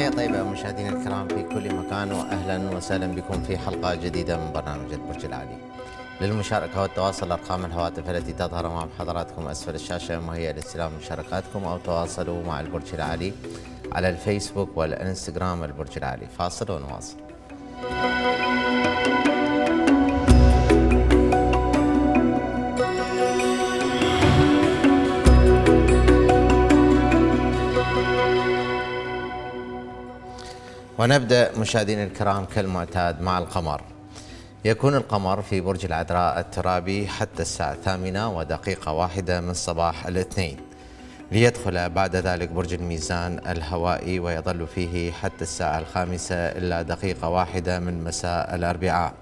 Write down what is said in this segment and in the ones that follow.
تحية طيبة مشاهدينا الكرام في كل مكان واهلا وسهلا بكم في حلقة جديدة من برنامج البرج العالي. للمشاركة والتواصل أرقام الهواتف التي تظهر امام حضراتكم أسفل الشاشة مهيئة لاستلام مشاركاتكم أو تواصلوا مع البرج العالي على الفيسبوك والإنستغرام البرج العالي. فاصل ونواصل. ونبدأ مشاهدينا الكرام كالمعتاد مع القمر. يكون القمر في برج العذراء الترابي حتى الساعة الثامنة ودقيقة واحدة من صباح الاثنين. ليدخل بعد ذلك برج الميزان الهوائي ويظل فيه حتى الساعة الخامسة إلا دقيقة واحدة من مساء الأربعاء.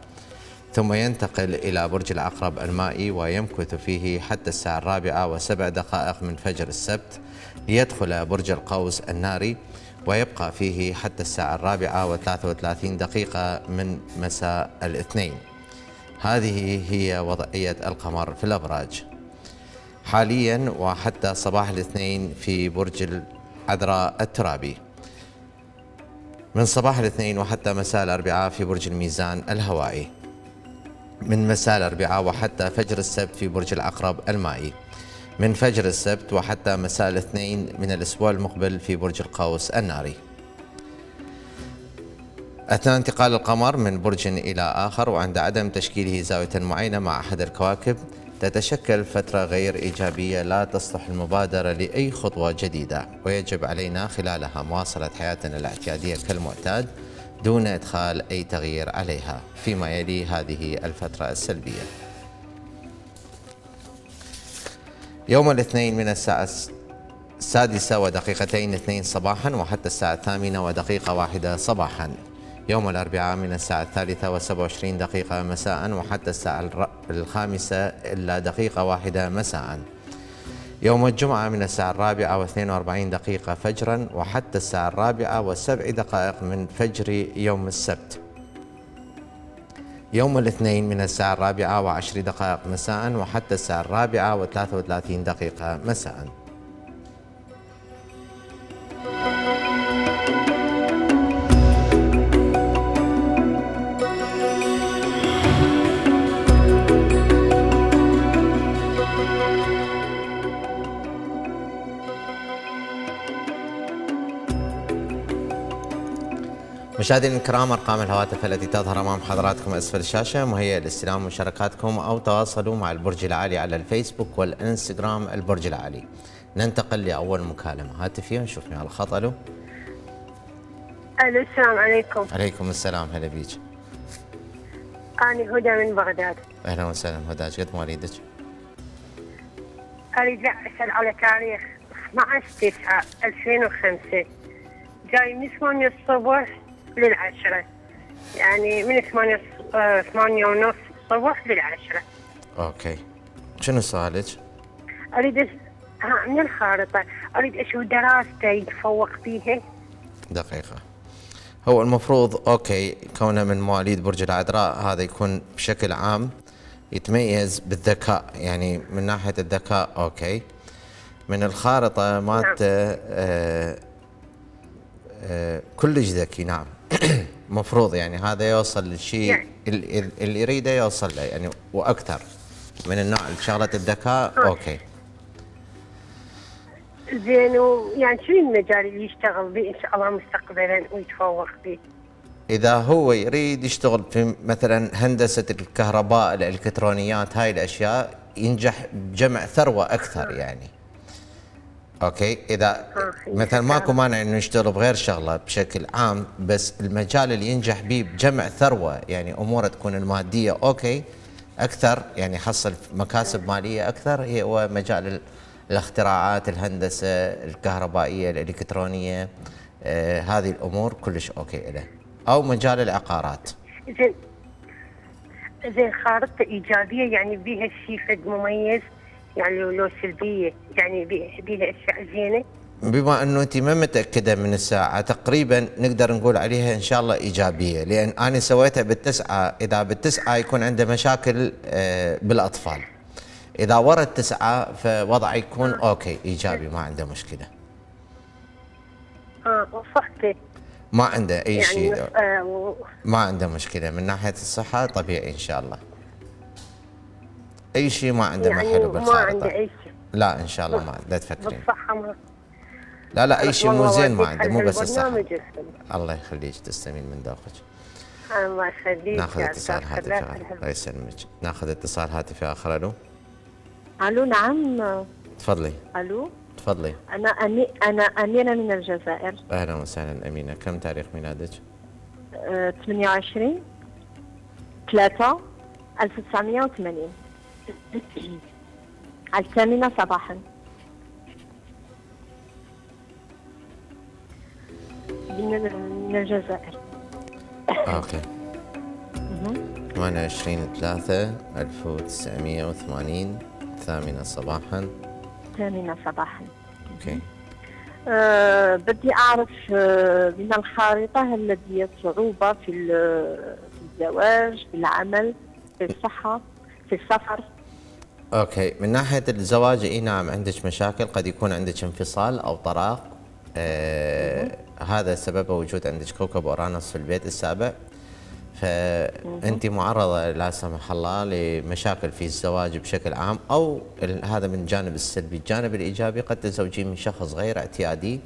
ثم ينتقل إلى برج العقرب المائي ويمكث فيه حتى الساعة الرابعة وسبع دقائق من فجر السبت. ليدخل برج القوس الناري ويبقى فيه حتى الساعة الرابعة وثلاثة وثلاثين دقيقة من مساء الاثنين. هذه هي وضعية القمر في الأبراج. حاليا وحتى صباح الاثنين في برج العذراء الترابي. من صباح الاثنين وحتى مساء الأربعاء في برج الميزان الهوائي. من مساء الأربعاء وحتى فجر السبت في برج العقرب المائي. من فجر السبت وحتى مساء الاثنين من الأسبوع المقبل في برج القوس الناري. أثناء انتقال القمر من برج إلى آخر وعند عدم تشكيله زاوية معينة مع أحد الكواكب تتشكل فترة غير إيجابية لا تصلح المبادرة لأي خطوة جديدة ويجب علينا خلالها مواصلة حياتنا الاعتيادية كالمعتاد دون إدخال أي تغيير عليها فيما يلي هذه الفترة السلبية. يوم الاثنين من الساعة السادسة ودقيقتين اثنين صباحا وحتى الساعة الثامنة ودقيقة واحدة صباحا. يوم الأربعاء من الساعة الثالثة وسبع وعشرين دقيقة مساء وحتى الساعة الخامسة إلا دقيقة واحدة مساء. يوم الجمعة من الساعة الرابعة واثنين وأربعين دقيقة فجرا وحتى الساعة الرابعة وسبع دقائق من فجر يوم السبت. يوم الاثنين من الساعة الرابعة وعشر دقائق مساء وحتى الساعة الرابعة وثلاثة وثلاثين دقيقة مساء. مشاهدينا الكرام أرقام الهواتف التي تظهر أمام حضراتكم أسفل الشاشة مهيئة لاستلام مشاركاتكم أو تواصلوا مع البرج العالي على الفيسبوك والإنستغرام البرج العالي. ننتقل لأول مكالمة هاتفيه نشوف مين على الخط ألو. ألو السلام عليكم. عليكم السلام هلا بيك. أنا هدى من بغداد. أهلا وسهلا هدى قد مواليدك؟ أريد أسأل على تاريخ 12 9 2005 جاي من 8 الصبح للعشرة. يعني من ثمانية آه، ثمانية ونص الصبح للعشرة. okay. شنو سؤالك؟ أريد أس... ها من الخارطة. أريد أشوف دراسته يتفوق فيها دقيقة. هو المفروض okay كونه من مواليد برج العذراء هذا يكون بشكل عام يتميز بالذكاء. يعني من ناحية الذكاء okay. من الخارطة مالته نعم. آه آه كلش ذكي نعم. مفروض يعني هذا يوصل للشيء يعني. اللي يريده يوصل له يعني وأكثر من النوع شغله الذكاء أوكي زين ويعني شو المجال اللي يشتغل به إن شاء الله مستقبلا ويتفوق به؟ إذا هو يريد يشتغل في مثلا هندسة الكهرباء الإلكترونيات هاي الأشياء ينجح بجمع ثروة أكثر يعني okay؟ إذا مثلا ماكو مانع إنه يشتغل بغير شغلة بشكل عام بس المجال اللي ينجح به بجمع ثروة يعني أموره تكون المادية okay أكثر يعني يحصل مكاسب مالية أكثر هو مجال الاختراعات الهندسة الكهربائية الإلكترونية آه هذه الأمور كلش okay له أو مجال العقارات. زين. زين خارطة إيجابية يعني بيها شيء فد مميز؟ يعني لو سلبية يعني بيها أشياء زينة. بما أنه أنت ما متأكدة من الساعة تقريبا نقدر نقول عليها إن شاء الله إيجابية لأن أنا سويتها بالتسعة إذا بالتسعة يكون عنده مشاكل آه، بالأطفال. إذا ورا التسعة فوضعه يكون أوكي إيجابي ما عنده مشكلة. آه وصحتي. ما عنده أي يعني شيء. آه، ما عنده مشكلة. من ناحية الصحة طبيعي إن شاء الله. أي شيء ما عنده ما يعني حلو ما بالخارطة. عنده أي شيء. لا إن شاء الله ما لا تفكرين. ما لا لا أي شيء مو زين ما عنده مو بس الصحة. الله يخليك تستمين من ذوقك. الله يخليك ناخذ اتصال هاتفي. الله يسلمك. ناخذ اتصال هاتفي آخر. ألو؟ ألو نعم. تفضلي. ألو؟ تفضلي. أنا أمي... أنا أميرة من الجزائر. أهلا وسهلا أمينة. كم تاريخ ميلادك؟ أه 28 3 1980 الثامنة صباحا. من الجزائر. okay. 28 3 1980 الثامنة صباحا. الثامنة صباحا. okay. أه بدي أعرف أه من الخارطة هل لدي صعوبة في في الزواج في العمل في الصحة في السفر؟ okay. من ناحية الزواج إي نعم عندك مشاكل قد يكون عندك انفصال أو طلاق. آه هذا سبب وجود عندك كوكب أورانوس في البيت السابع. فأنت معرضة لا سمح الله لمشاكل في الزواج بشكل عام أو هذا من الجانب السلبي، الجانب الإيجابي قد تزوجين من شخص غير اعتيادي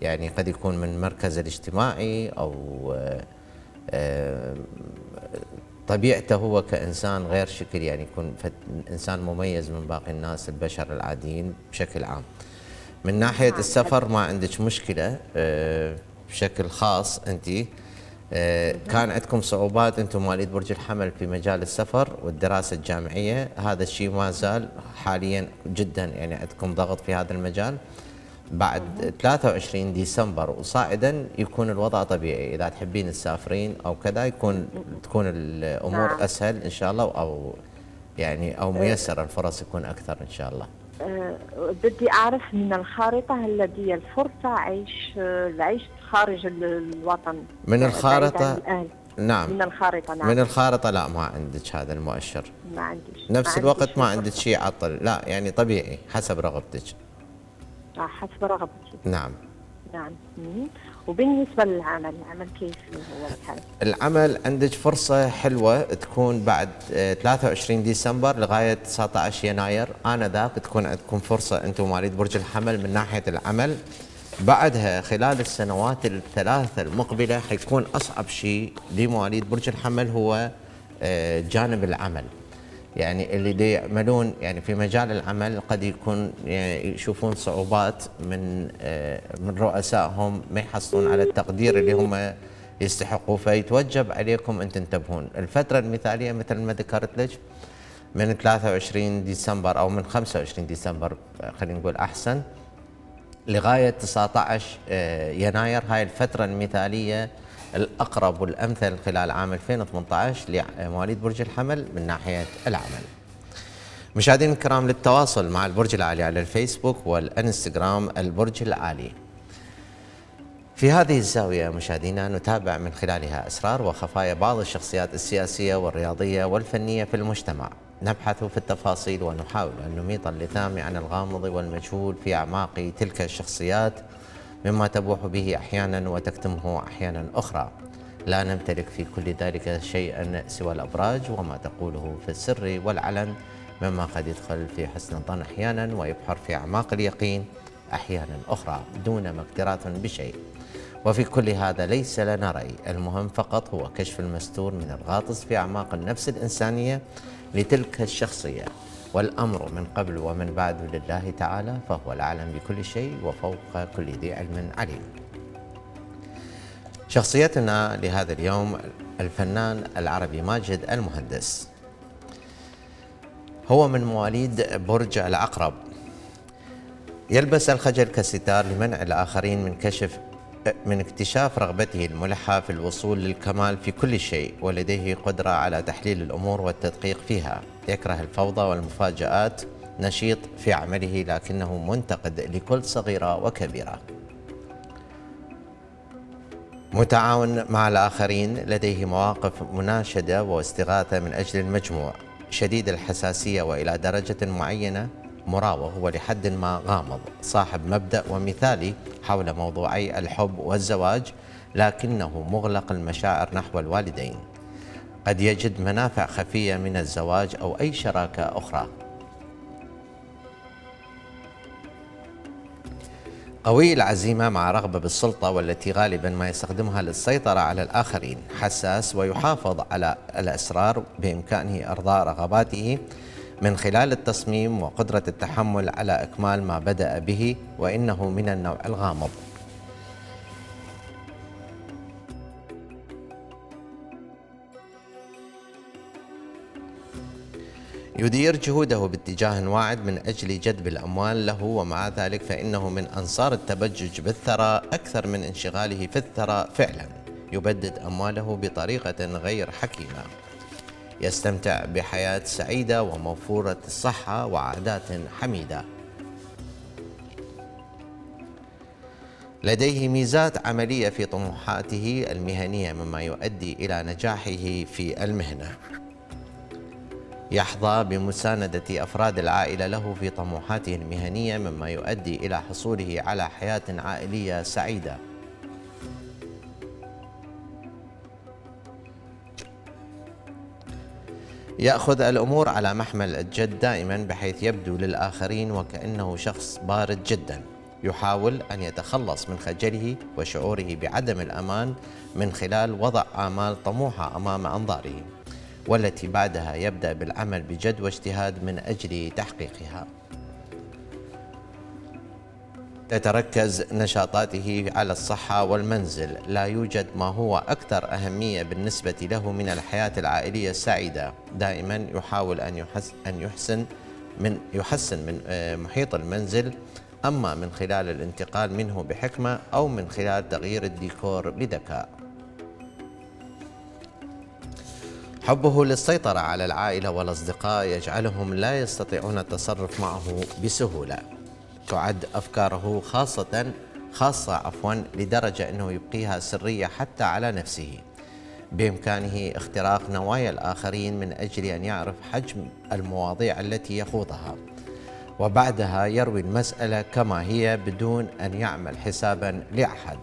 يعني قد يكون من المركز الاجتماعي أو آه، آه، طبيعته هو كإنسان غير شكل يعني يكون إنسان مميز من باقي الناس البشر العاديين بشكل عام. من ناحية السفر ما عندك مشكلة آه، بشكل خاص أنت. آه، كان عندكم صعوبات أنتم مواليد برج الحمل في مجال السفر والدراسة الجامعية هذا الشيء ما زال حاليا جدا يعني عندكم ضغط في هذا المجال؟ بعد 23 ديسمبر وصاعدا يكون الوضع طبيعي. إذا تحبين تسافرين أو كذا يكون تكون الأمور نعم. أسهل إن شاء الله أو يعني أو ميسره الفرص يكون أكثر إن شاء الله. أه بدي أعرف من الخارطة هل لدي الفرصة عيش أه، العيش خارج ال- الوطن من الأهل. نعم. من الخارطة نعم. من الخارطة؟ لا ما عندك هذا المؤشر. ما عنديش. نفس ما الوقت ما. عندك شيء عطل. لا يعني طبيعي حسب رغبتك. آه، حسب رغبتي. نعم. نعم. وبالنسبة للعمل العمل كيف هو الحال العمل عندك فرصة حلوة تكون بعد آه، 23 ديسمبر لغاية 19 يناير. آنذاك تكون عندكم فرصة أنتم مواليد برج الحمل من ناحية العمل. بعدها خلال السنوات الثلاثة المقبلة حيكون أصعب شيء لمواليد برج الحمل هو آه، جانب العمل. يعني اللي دي يعملون يعني في مجال العمل قد يكون يعني يشوفون صعوبات من آه، من رؤسائهم ما يحصلون على التقدير اللي هم يستحقوه فيتوجب عليكم أن تنتبهون. الفترة المثالية مثل ما ذكرت لك من 23 ديسمبر أو من 25 ديسمبر خلينا نقول أحسن لغاية 19 آه، يناير. هاي الفترة المثالية الأقرب والأمثل خلال عام 2018 لمواليد برج الحمل من ناحية العمل. مشاهدينا الكرام للتواصل مع البرج العالي على الفيسبوك والإنستغرام البرج العالي. في هذه الزاوية مشاهدينا نتابع من خلالها أسرار وخفايا بعض الشخصيات السياسية والرياضية والفنية في المجتمع نبحث في التفاصيل ونحاول أن نميط اللثام عن الغامض والمجهول في أعماق تلك الشخصيات مما تبوح به أحيانا وتكتمه أحيانا أخرى. لا نمتلك في كل ذلك شيئا سوى الأبراج وما تقوله في السر والعلن مما قد يدخل في حسن الظن أحيانا ويبحر في أعماق اليقين أحيانا أخرى دون مقدرة بشيء. وفي كل هذا ليس لنا رأي المهم فقط هو كشف المستور من الغاطس في أعماق النفس الإنسانية لتلك الشخصية. والأمر من قبل ومن بعد لله تعالى فهو الأعلم بكل شيء وفوق كل ذي علم عليم. شخصيتنا لهذا اليوم الفنان العربي ماجد المهندس. هو من مواليد برج العقرب. يلبس الخجل كستار لمنع الآخرين من كشف من اكتشاف رغبته الملحة في الوصول للكمال في كل شيء ولديه قدرة على تحليل الأمور والتدقيق فيها. يكره الفوضى والمفاجآت نشيط في عمله لكنه منتقد لكل صغيرة وكبيرة. متعاون مع الآخرين لديه مواقف مناشدة واستغاثة من أجل المجموع. شديد الحساسية وإلى درجة معينة مراوغ ولحد ما غامض. صاحب مبدأ ومثالي حول موضوعي الحب والزواج لكنه مغلق المشاعر نحو الوالدين. قد يجد منافع خفية من الزواج أو أي شراكة أخرى. قوي العزيمة مع رغبة بالسلطة والتي غالبا ما يستخدمها للسيطرة على الآخرين. حساس ويحافظ على الأسرار بإمكانه إرضاء رغباته من خلال التصميم وقدرة التحمل على إكمال ما بدأ به وإنه من النوع الغامض. يدير جهوده باتجاه واعد من أجل جذب الأموال له ومع ذلك فإنه من أنصار التبجج بالثراء أكثر من انشغاله في الثراء فعلا. يبدد أمواله بطريقة غير حكيمة. يستمتع بحياة سعيدة وموفورة الصحة وعادات حميدة. لديه ميزات عملية في طموحاته المهنية مما يؤدي إلى نجاحه في المهنة. يحظى بمساندة أفراد العائلة له في طموحاته المهنية مما يؤدي إلى حصوله على حياة عائلية سعيدة. يأخذ الأمور على محمل الجد دائما بحيث يبدو للآخرين وكأنه شخص بارد جدا. يحاول أن يتخلص من خجله وشعوره بعدم الأمان من خلال وضع آمال طموحة أمام أنظاره والتي بعدها يبدأ بالعمل بجد واجتهاد من أجل تحقيقها. تتركز نشاطاته على الصحة والمنزل. لا يوجد ما هو أكثر أهمية بالنسبة له من الحياة العائلية السعيدة. دائما يحاول أن يحسن, من يحسن من آه، محيط المنزل. أما من خلال الانتقال منه بحكمة أو من خلال تغيير الديكور بذكاء حبه للسيطرة على العائلة والأصدقاء يجعلهم لا يستطيعون التصرف معه بسهولة. تعد أفكاره خاصة خاصة عفوا لدرجة أنه يبقيها سرية حتى على نفسه. بإمكانه اختراق نوايا الآخرين من أجل أن يعرف حجم المواضيع التي يخوضها. وبعدها يروي المسألة كما هي بدون أن يعمل حسابا لأحد.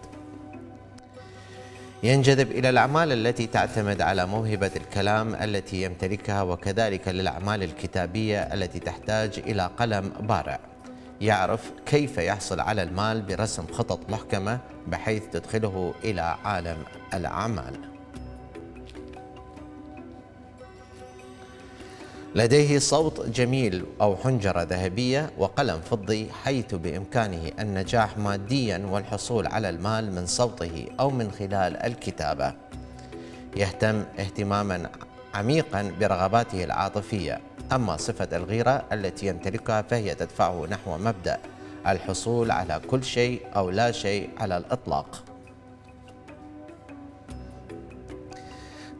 ينجذب إلى الأعمال التي تعتمد على موهبة الكلام التي يمتلكها وكذلك للأعمال الكتابية التي تحتاج إلى قلم بارع. يعرف كيف يحصل على المال برسم خطط محكمة بحيث تدخله إلى عالم الأعمال. لديه صوت جميل أو حنجرة ذهبية وقلم فضي حيث بإمكانه النجاح ماديا والحصول على المال من صوته أو من خلال الكتابة. يهتم اهتماما عميقا برغباته العاطفية. أما صفة الغيرة التي يمتلكها فهي تدفعه نحو مبدأ الحصول على كل شيء أو لا شيء على الإطلاق.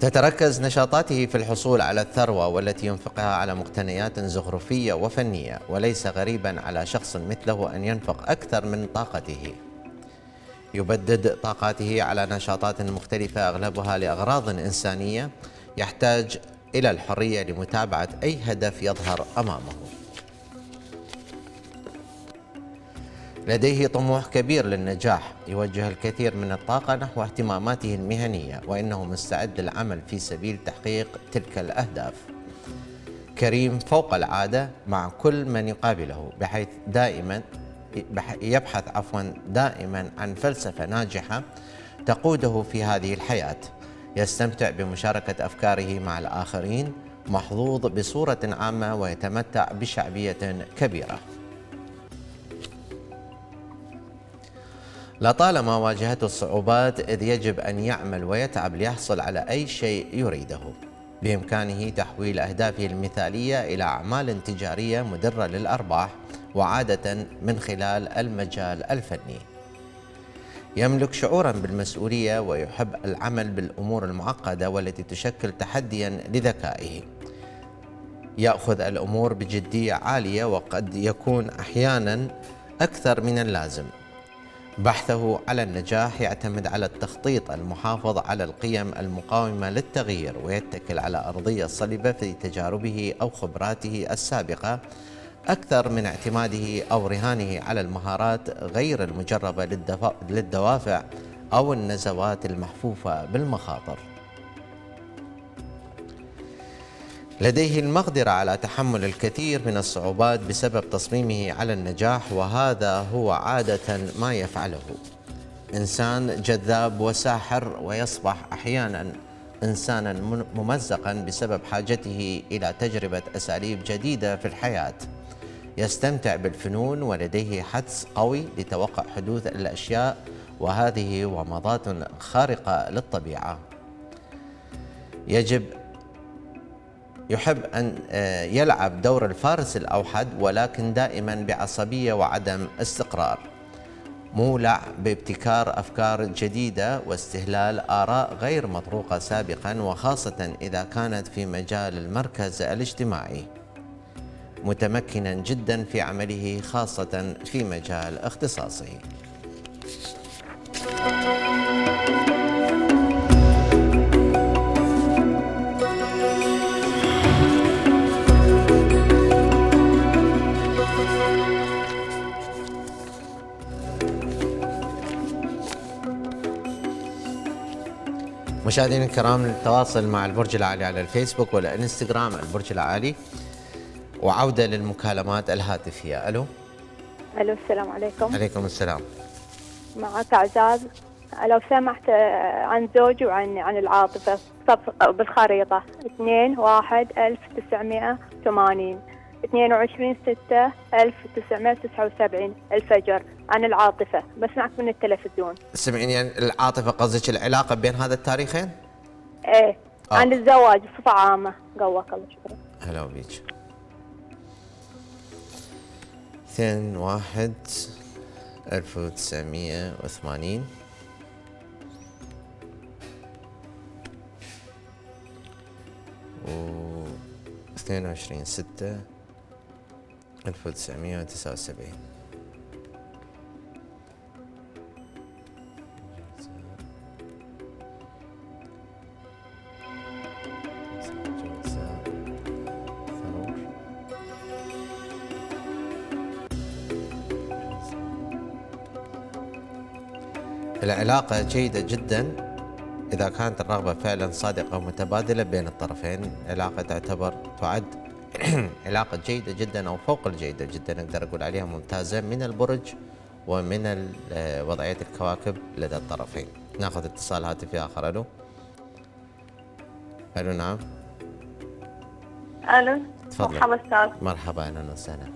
تتركز نشاطاته في الحصول على الثروة والتي ينفقها على مقتنيات زخرفية وفنية وليس غريبا على شخص مثله أن ينفق أكثر من طاقته. يبدد طاقاته على نشاطات مختلفة أغلبها لأغراض إنسانية يحتاج إلى الحرية لمتابعة أي هدف يظهر أمامه. لديه طموح كبير للنجاح يوجه الكثير من الطاقة نحو اهتماماته المهنية وإنه مستعد للعمل في سبيل تحقيق تلك الأهداف. كريم فوق العادة مع كل من يقابله بحيث دائما يبحث عفوا دائما عن فلسفة ناجحة تقوده في هذه الحياة. يستمتع بمشاركة أفكاره مع الآخرين محظوظ بصورة عامة ويتمتع بشعبية كبيرة. لطالما واجهته الصعوبات إذ يجب أن يعمل ويتعب ليحصل على أي شيء يريده. بإمكانه تحويل أهدافه المثالية إلى أعمال تجارية مدرة للأرباح وعادة من خلال المجال الفني. يملك شعورا بالمسؤولية ويحب العمل بالأمور المعقدة والتي تشكل تحديا لذكائه. يأخذ الأمور بجدية عالية وقد يكون أحيانا أكثر من اللازم. بحثه على النجاح يعتمد على التخطيط المحافظ على القيم المقاومة للتغيير ويتكل على أرضية صلبة في تجاربه أو خبراته السابقة أكثر من اعتماده أو رهانه على المهارات غير المجربة للدوافع أو النزوات المحفوفة بالمخاطر. لديه المقدرة على تحمل الكثير من الصعوبات بسبب تصميمه على النجاح وهذا هو عادة ما يفعله. إنسان جذاب وساحر ويصبح أحيانا إنسانا ممزقا بسبب حاجته إلى تجربة أساليب جديدة في الحياة. يستمتع بالفنون ولديه حدس قوي لتوقع حدوث الأشياء وهذه ومضات خارقة للطبيعة. يجب يحب أن آه، يلعب دور الفارس الأوحد ولكن دائما بعصبية وعدم استقرار. مولع بابتكار أفكار جديدة واستهلال آراء غير مطروقة سابقا وخاصة إذا كانت في مجال المركز الاجتماعي. متمكنا جدا في عمله خاصة في مجال اختصاصه. مشاهدينا الكرام التواصل مع البرج العالي على الفيسبوك والإنستغرام البرج العالي. وعودة للمكالمات الهاتفية. ألو. ألو السلام عليكم. عليكم السلام. معك عزاز لو سمحت آه، عن زوجي وعن عن العاطفة. بالخريطة. 2 1 1980 22 6 1979 الفجر. عن العاطفة. بسمعك من التلفزيون. سمعين يعني العاطفة قصدك العلاقة بين هذا التاريخين؟ إيه. آه. عن الزواج بصفة عامة قواك الله شكرا. هلا بيك 2 1 1980 و 22 6 1979 العلاقة جيدة جدا. إذا كانت الرغبة فعلا صادقة ومتبادلة بين الطرفين علاقة تعتبر تعد علاقة جيدة جدا أو فوق الجيدة جدا أقدر أقول عليها ممتازة من البرج ومن وضعية الكواكب لدى الطرفين. ناخذ اتصال هاتفي آخر. ألو؟ ألو نعم. ألو تفضل. مرحبا أستاذ. مرحبا أهلا وسهلا.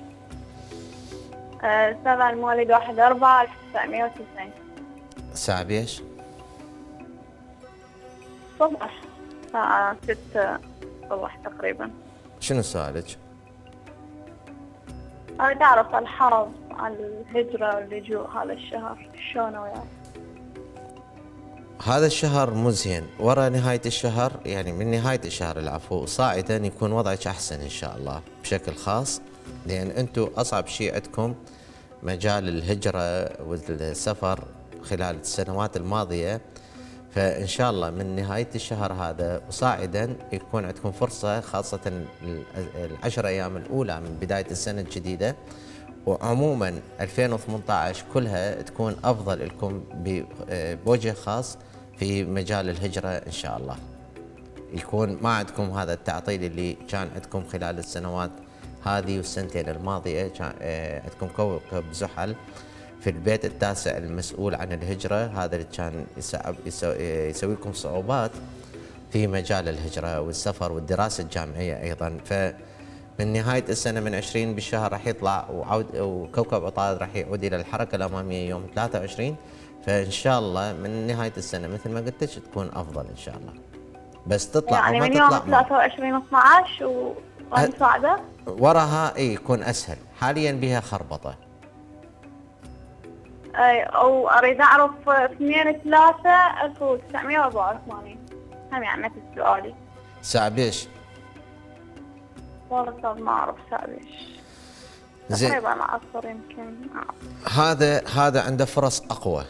آه، أستاذ أنا مواليد 1 4 1990 الساعة بيش؟ صبح الساعة 6 صبح تقريبا شنو سؤالك؟ أريد أعرف الحرب عن الهجرة واللجوء هذا الشهر شلونه وياه هذا الشهر مزين ورا نهاية الشهر يعني من نهاية الشهر العفو صاعدا يكون وضعك أحسن إن شاء الله بشكل خاص لأن أنتم أصعب شيء عندكم مجال الهجرة والسفر خلال السنوات الماضية فإن شاء الله من نهاية الشهر هذا وصاعدا يكون عندكم فرصة خاصة العشر أيام الأولى من بداية السنة الجديدة. وعموما 2018 كلها تكون أفضل لكم بوجه خاص في مجال الهجرة إن شاء الله. يكون ما عندكم هذا التعطيل اللي كان عندكم خلال السنوات هذه والسنتين الماضية آه، عندكم كوكب زحل. في البيت التاسع المسؤول عن الهجرة. هذا اللي كان يسوي لكم صعوبات في مجال الهجرة والسفر والدراسة الجامعية أيضا. فمن نهاية السنة من 20 بالشهر راح يطلع وعود وكوكب عطارد راح يعود إلى الحركة الأمامية يوم 23 فإن شاء الله من نهاية السنة مثل ما قلت لك تكون أفضل إن شاء الله. بس تطلع يعني وما من يوم تطلع 23 12 وأنا صاعدة وراها اي يكون أسهل. حاليا بها خربطة. أو أريد أعرف 2 3 1984 هم يعني نفس سؤالي ساعة بيش والله ما أعرف ساعة بيش زين. تقريبا عصر يمكن. هذا هذا عنده فرص أقوى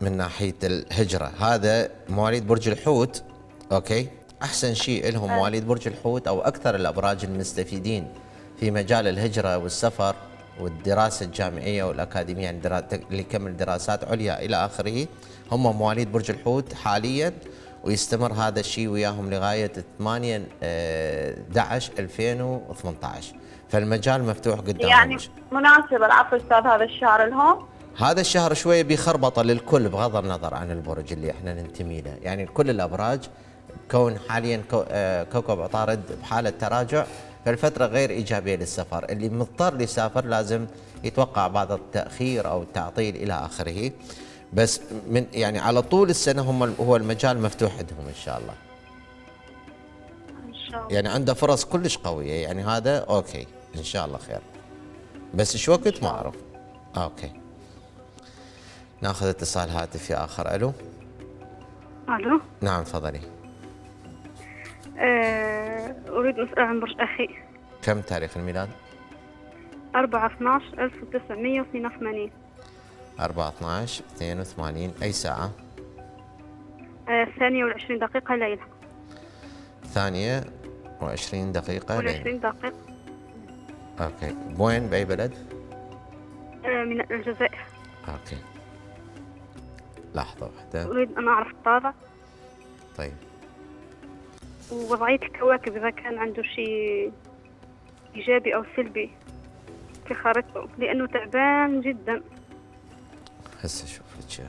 من ناحية الهجرة. هذا مواليد برج الحوت okay؟ أحسن شيء لهم مواليد برج الحوت أو أكثر الأبراج المستفيدين في مجال الهجرة والسفر والدراسة الجامعية والأكاديمية يعني اللي يكمل دراسات عليا إلى آخره. هم مواليد برج الحوت حاليا ويستمر هذا الشيء وياهم لغاية 8 11 2018 فالمجال مفتوح قدامهم. يعني مناسب. العفو أستاذ هذا الشهر لهم هذا الشهر شوية بخربطه للكل بغض النظر عن البرج اللي إحنا ننتمي له، يعني كل الأبراج كون حاليا آه، كوكب عطارد بحالة تراجع فالفتره غير إيجابية للسفر، اللي مضطر يسافر لازم يتوقع بعض التأخير أو التعطيل إلى آخره. بس من يعني على طول السنة هم هو المجال مفتوح عندهم إن شاء الله. إن شاء الله. يعني عنده فرص كلش قوية يعني هذا okay إن شاء الله خير. بس إيش وقت ما أعرف. okay. ناخذ اتصال هاتفي آخر ألو ألو نعم تفضلي أه أريد اسال عن برج أخي. كم تاريخ الميلاد؟ 4 12 1982 4 12 82 أي ساعة؟ أه ثانية والعشرين دقيقة ليلة ثانية وعشرين دقيقة ليلة والعشرين دقيقة. okay. بوين بأي بلد؟ أه من الجزائر. أوكي. لحظة واحدة. أريد أن أعرف الطابع. طيب. ووضعية الكواكب إذا كان عنده شيء إيجابي أو سلبي في خارطته لأنه تعبان جدا. هسه إياه.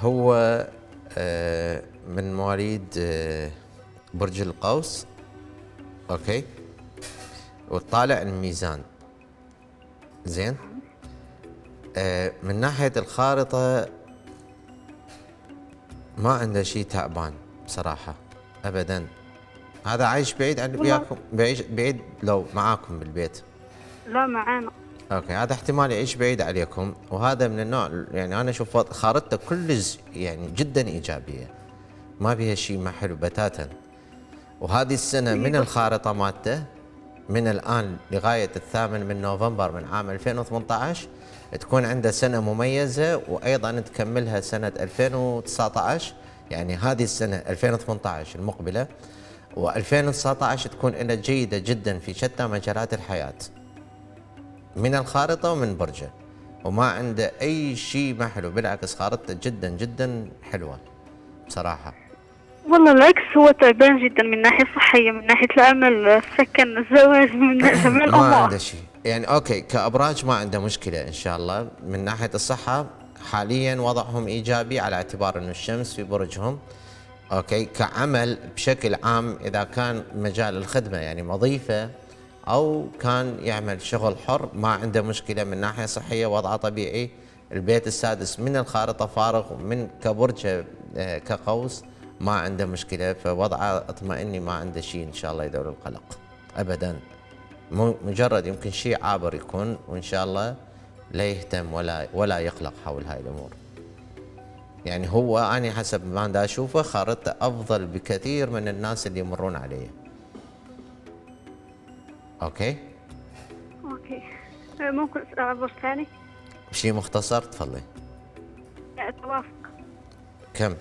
هو آه، من مواليد آه، برج القوس. okay. وطالع الميزان. زين. آه، من ناحية الخارطة ما عنده شيء تعبان بصراحة ابدا. هذا عايش بعيد عن وياكم بعيد بعيد لو معاكم بالبيت. لا معانا. okay هذا احتمال يعيش بعيد عليكم. وهذا من النوع يعني أنا أشوف خارطته كلش يعني جدا إيجابية. ما فيها شيء ما حلو بتاتا. وهذه السنة من الخارطة مالته من الآن لغاية الثامن من نوفمبر من عام 2018 تكون عنده سنة مميزة وأيضا تكملها سنة 2019 يعني هذه السنة 2018 المقبلة و2019 تكون له جيدة جدا في شتى مجالات الحياة من الخارطة ومن برجة وما عنده أي شيء ما حلو بالعكس خارطته جدا جدا حلوة بصراحة. والله العكس هو تعبان جدا من ناحية صحية من ناحية العمل السكن الزواج من جميع ما الأمور. عنده شيء يعني okay كأبراج ما عنده مشكلة إن شاء الله. من ناحية الصحة حاليا وضعهم إيجابي على اعتبار إنه الشمس في برجهم. okay كعمل بشكل عام إذا كان مجال الخدمة يعني وظيفة أو كان يعمل شغل حر ما عنده مشكلة. من ناحية صحية وضعه طبيعي. البيت السادس من الخارطة فارغ من كبرج آه، كقوس ما عنده مشكلة. فوضعه أطمئني ما عنده شيء إن شاء الله يدور القلق. ابدا. مجرد يمكن شيء عابر يكون وإن شاء الله لا يهتم ولا ولا يقلق حول هاي الأمور. يعني هو أنا حسب ما دا أشوفه خارطته أفضل بكثير من الناس اللي يمرون عليه. أوكي؟ okay أه، ممكن برج ثاني شيء مختصر تفضلي. أه، توافق كم؟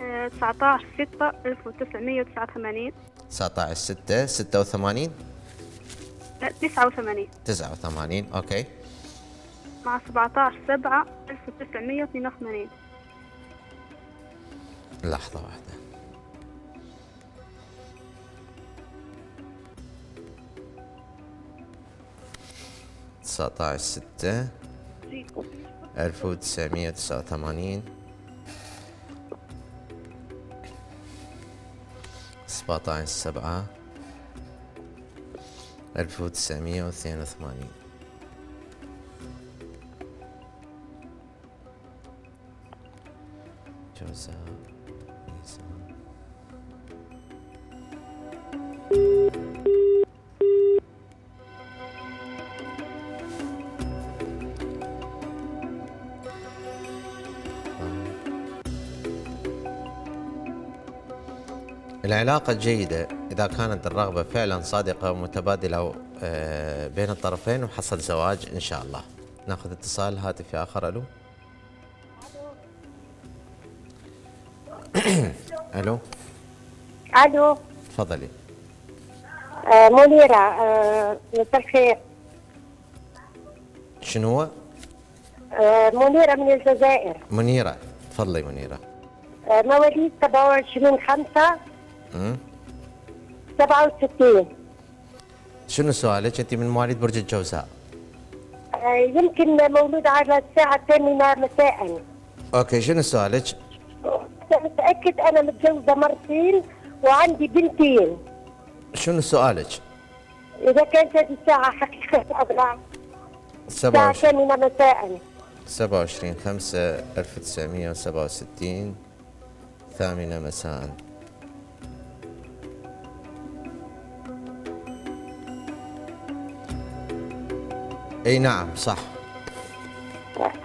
أه، 19 6 1989 19 6 86 لا 89 89 okay. مع 17 7 1982 لحظة واحدة. 19 6 1989 17 7 1982 جوزاء العلاقة جيدة إذا كانت الرغبة فعلا صادقة ومتبادلة آه، بين الطرفين وحصل زواج إن شاء الله. نأخذ اتصال هاتفي آخر ألو؟ ألو؟ ألو؟ تفضلي. آه منيرة آه مساء الخير. شنو؟ آه منيرة من الجزائر. منيرة. تفضلي منيرة. مواليد 27 5 أمم. 67 شنو سؤالك؟ أنت من مواليد برج الجوزاء آه يمكن مولود على الساعة الثامنة مساء. أوكي شنو سؤالك؟ متأكد أنا متجوزة مرتين وعندي بنتين. شنو سؤالك؟ إذا كانت هذه الساعة حقيقة أضلع الساعة 27 الثامنة مساء. 27 5 1967 ثامنة مساء. اي نعم صح.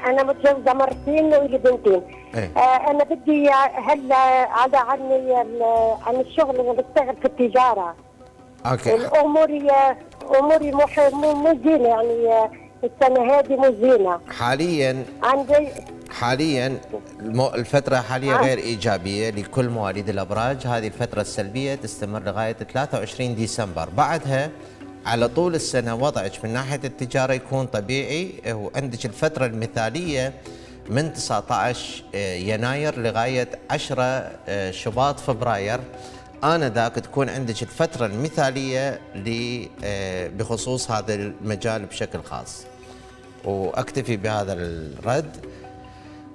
أنا متجوزة مرتين ولي بنتين. إيه. آه أنا بدي هلا على عني عن الشغل أنا بشتغل في التجارة. أوكي. الأموري أموري مح- مو مو زينة يعني آه، السنة هذه مو زينة. حاليا عندي حاليا الفترة حاليا غير إيجابية لكل مواليد الأبراج. هذه الفترة السلبية تستمر لغاية 23 ديسمبر. بعدها على طول السنة وضعك من ناحية التجارة يكون طبيعي. وعندك الفترة المثالية من 19 يناير لغاية 10 شباط فبراير. آنذاك تكون عندك الفترة المثالية ل- بخصوص هذا المجال بشكل خاص. وأكتفي بهذا الرد.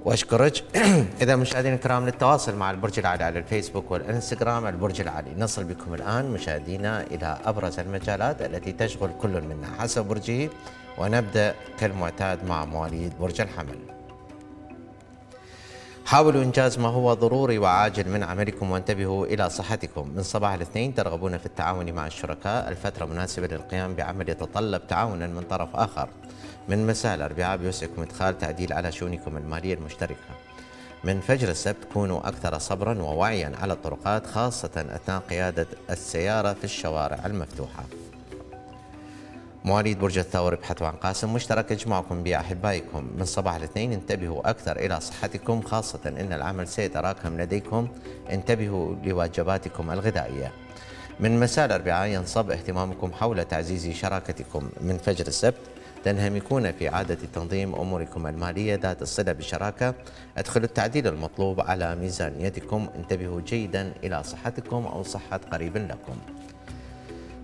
وأشكرك. إذا مشاهدينا الكرام للتواصل مع البرج العالي على الفيسبوك والإنستغرام البرج العالي. نصل بكم الآن مشاهدينا إلى أبرز المجالات التي تشغل كل منا حسب برجه ونبدأ كالمعتاد مع مواليد برج الحمل. حاولوا إنجاز ما هو ضروري وعاجل من عملكم وانتبهوا إلى صحتكم. من صباح الاثنين ترغبون في التعاون مع الشركاء. الفترة مناسبة للقيام بعمل يتطلب تعاونا من طرف آخر. من مساء الأربعاء بيوسعكم إدخال تعديل على شؤونكم المالية المشتركة. من فجر السبت كونوا أكثر صبرا ووعيا على الطرقات خاصة أثناء قيادة السيارة في الشوارع المفتوحة. مواليد برج الثور ابحثوا عن قاسم مشترك يجمعكم بأحبائكم. من صباح الاثنين انتبهوا أكثر إلى صحتكم خاصة إن العمل سيتراكم لديكم. انتبهوا لواجباتكم الغذائية. من مساء الأربعاء ينصب اهتمامكم حول تعزيز شراكتكم. من فجر السبت تنهمكون في عادة تنظيم أموركم المالية ذات الصلة بالشراكة أدخلوا التعديل المطلوب على ميزانيتكم انتبهوا جيدا إلى صحتكم أو صحة قريب لكم.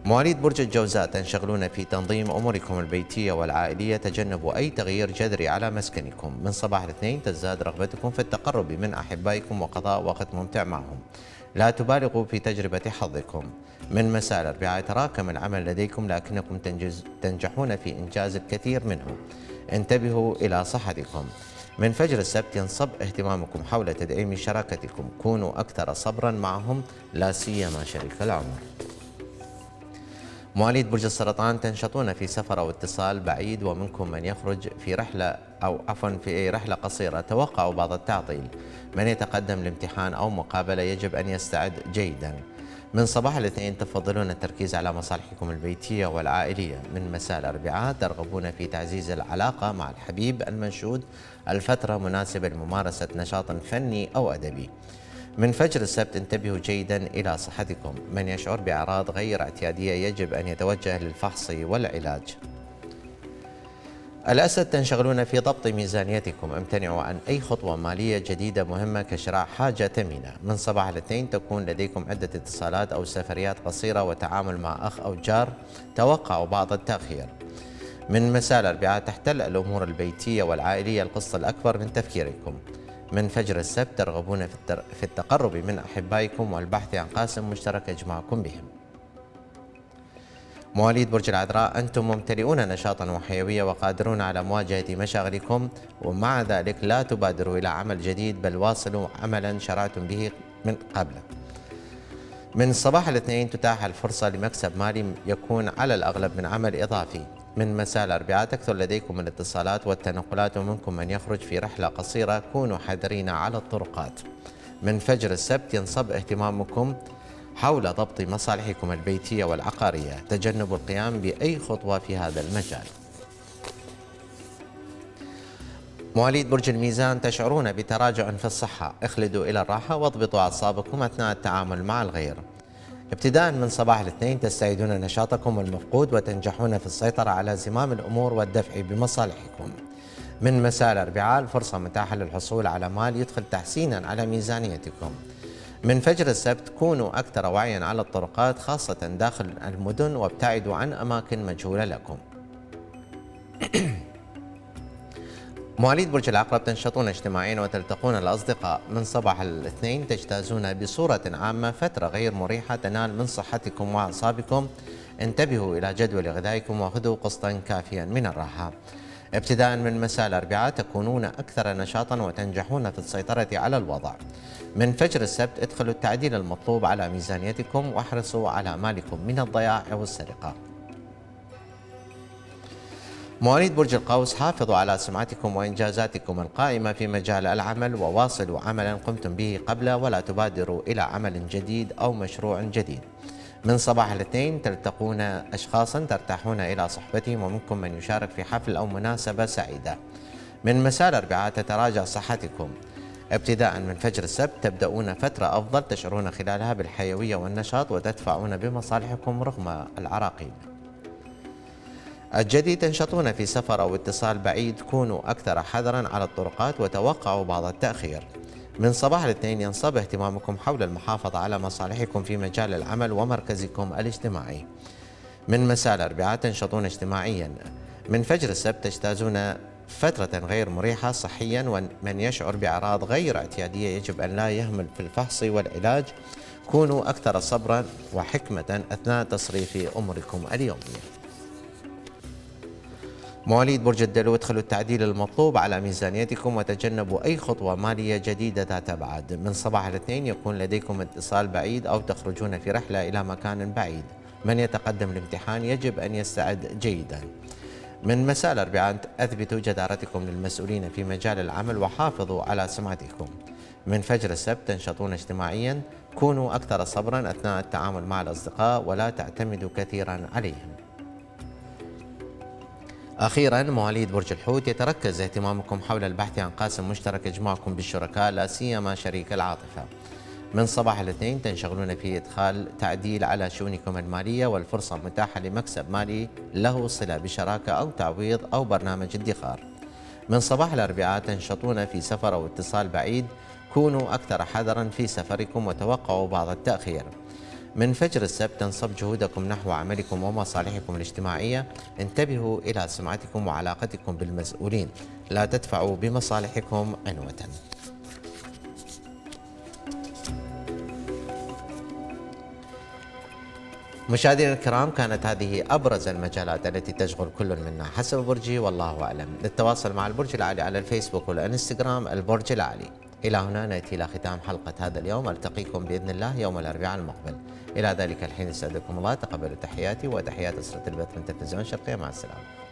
مواليد برج الجوزاء تنشغلون في تنظيم أموركم البيتية والعائلية. تجنبوا أي تغيير جذري على مسكنكم. من صباح الاثنين تزداد رغبتكم في التقرب من أحبائكم وقضاء وقت ممتع معهم. لا تبالغوا في تجربة حظكم. من مساء الأربعاء يتراكم العمل لديكم لكنكم تنجز تنجحون في إنجاز الكثير منه. انتبهوا إلى صحتكم. من فجر السبت ينصب اهتمامكم حول تدعيم شراكتكم. كونوا أكثر صبرا معهم لا سيما شريك العمر. مواليد برج السرطان تنشطون في سفر أو اتصال بعيد ومنكم من يخرج في رحلة أو عفوا في رحلة قصيرة. توقعوا بعض التعطيل. من يتقدم لامتحان أو مقابلة يجب أن يستعد جيدا. من صباح الاثنين تفضلون التركيز على مصالحكم البيتية والعائلية. من مساء الأربعاء ترغبون في تعزيز العلاقة مع الحبيب المنشود. الفترة مناسبة لممارسة نشاط فني أو أدبي. من فجر السبت انتبهوا جيدا إلى صحتكم. من يشعر بأعراض غير اعتيادية يجب أن يتوجه للفحص والعلاج. الأسد تنشغلون في ضبط ميزانيتكم. امتنعوا عن أي خطوة مالية جديدة مهمة كشراء حاجة ثمينة. من صباح الاثنين تكون لديكم عدة اتصالات أو سفريات قصيرة وتعامل مع أخ أو جار توقعوا بعض التأخير. من مساء الأربعاء تحتل الأمور البيتية والعائلية القسط الأكبر من تفكيركم. من فجر السبت ترغبون في التقرب من أحبائكم والبحث عن قاسم مشترك يجمعكم بهم. مواليد برج العذراء أنتم ممتلئون نشاطا وحيوية وقادرون على مواجهة مشاغلكم ومع ذلك لا تبادروا إلى عمل جديد بل واصلوا عملا شرعتم به من قبله من صباح الاثنين تتاح الفرصة لمكسب مالي يكون على الأغلب من عمل إضافي. من مساء الأربعاء تكثر لديكم الاتصالات والتنقلات ومنكم من يخرج في رحلة قصيرة. كونوا حذرين على الطرقات. من فجر السبت ينصب اهتمامكم حول ضبط مصالحكم البيتية والعقارية. تجنبوا القيام بأي خطوة في هذا المجال. مواليد برج الميزان تشعرون بتراجع في الصحة. اخلدوا إلى الراحة واضبطوا أعصابكم أثناء التعامل مع الغير. ابتداء من صباح الاثنين تستعيدون نشاطكم المفقود وتنجحون في السيطرة على زمام الأمور والدفع بمصالحكم. من مساء الأربعاء الفرصة متاحة للحصول على مال يدخل تحسينا على ميزانيتكم. من فجر السبت كونوا أكثر وعيا على الطرقات خاصة داخل المدن وابتعدوا عن أماكن مجهولة لكم. مواليد برج العقرب تنشطون اجتماعيا وتلتقون الأصدقاء. من صباح الاثنين تجتازون بصورة عامة فترة غير مريحة تنال من صحتكم وأعصابكم. انتبهوا إلى جدول غذائكم وخذوا قسطا كافيا من الراحة. ابتداء من مساء الأربعاء تكونون أكثر نشاطا وتنجحون في السيطرة على الوضع. من فجر السبت ادخلوا التعديل المطلوب على ميزانيتكم واحرصوا على مالكم من الضياع والسرقة. مواليد برج القوس حافظوا على سمعتكم وإنجازاتكم القائمة في مجال العمل وواصلوا عملا قمتم به قبل ولا تبادروا إلى عمل جديد أو مشروع جديد. من صباح الاثنين تلتقون أشخاصا ترتاحون إلى صحبتهم ومنكم من يشارك في حفل أو مناسبة سعيدة. من مساء الأربعاء تتراجع صحتكم. ابتداء من فجر السبت تبدأون فترة أفضل تشعرون خلالها بالحيوية والنشاط وتدفعون بمصالحكم رغم العراقيل. الجديد تنشطون في سفر أو اتصال بعيد كونوا أكثر حذرا على الطرقات وتوقعوا بعض التأخير. من صباح الاثنين ينصب اهتمامكم حول المحافظة على مصالحكم في مجال العمل ومركزكم الاجتماعي. من مساء الأربعاء تنشطون اجتماعيا. من فجر السبت تجتازون فترة غير مريحة صحيا ومن يشعر بأعراض غير اعتيادية يجب أن لا يهمل في الفحص والعلاج. كونوا أكثر صبرا وحكمة أثناء تصريف أموركم اليومية. مواليد برج الدلو ادخلوا التعديل المطلوب على ميزانيتكم وتجنبوا أي خطوة مالية جديدة ذات أبعاد من صباح الاثنين يكون لديكم اتصال بعيد أو تخرجون في رحلة إلى مكان بعيد. من يتقدم الامتحان يجب أن يستعد جيدا. من مساء الأربعاء أثبتوا جدارتكم للمسؤولين في مجال العمل وحافظوا على سمعتكم. من فجر السبت تنشطون اجتماعيا. كونوا أكثر صبرا أثناء التعامل مع الأصدقاء ولا تعتمدوا كثيرا عليهم. أخيرا مواليد برج الحوت يتركز اهتمامكم حول البحث عن قاسم مشترك يجمعكم بالشركاء لا سيما شريك العاطفة. من صباح الاثنين تنشغلون في إدخال تعديل على شؤونكم المالية والفرصة متاحة لمكسب مالي له صلة بشراكة أو تعويض أو برنامج ادخار. من صباح الأربعاء تنشطون في سفر أو اتصال بعيد. كونوا أكثر حذرا في سفركم وتوقعوا بعض التأخير. من فجر السبت تنصب جهودكم نحو عملكم ومصالحكم الاجتماعية. انتبهوا إلى سمعتكم وعلاقتكم بالمسؤولين. لا تدفعوا بمصالحكم عنوة. مشاهدينا الكرام كانت هذه أبرز المجالات التي تشغل كل منا حسب برجي والله أعلم. للتواصل مع البرج العالي على الفيسبوك والإنستغرام البرج العالي. إلى هنا نأتي إلى ختام حلقة هذا اليوم. ألتقيكم بإذن الله يوم الأربعاء المقبل. إلى ذلك الحين يسعدكم الله تقبلوا تحياتي وتحيات أسرة البث من تلفزيون شرقية مع السلامة.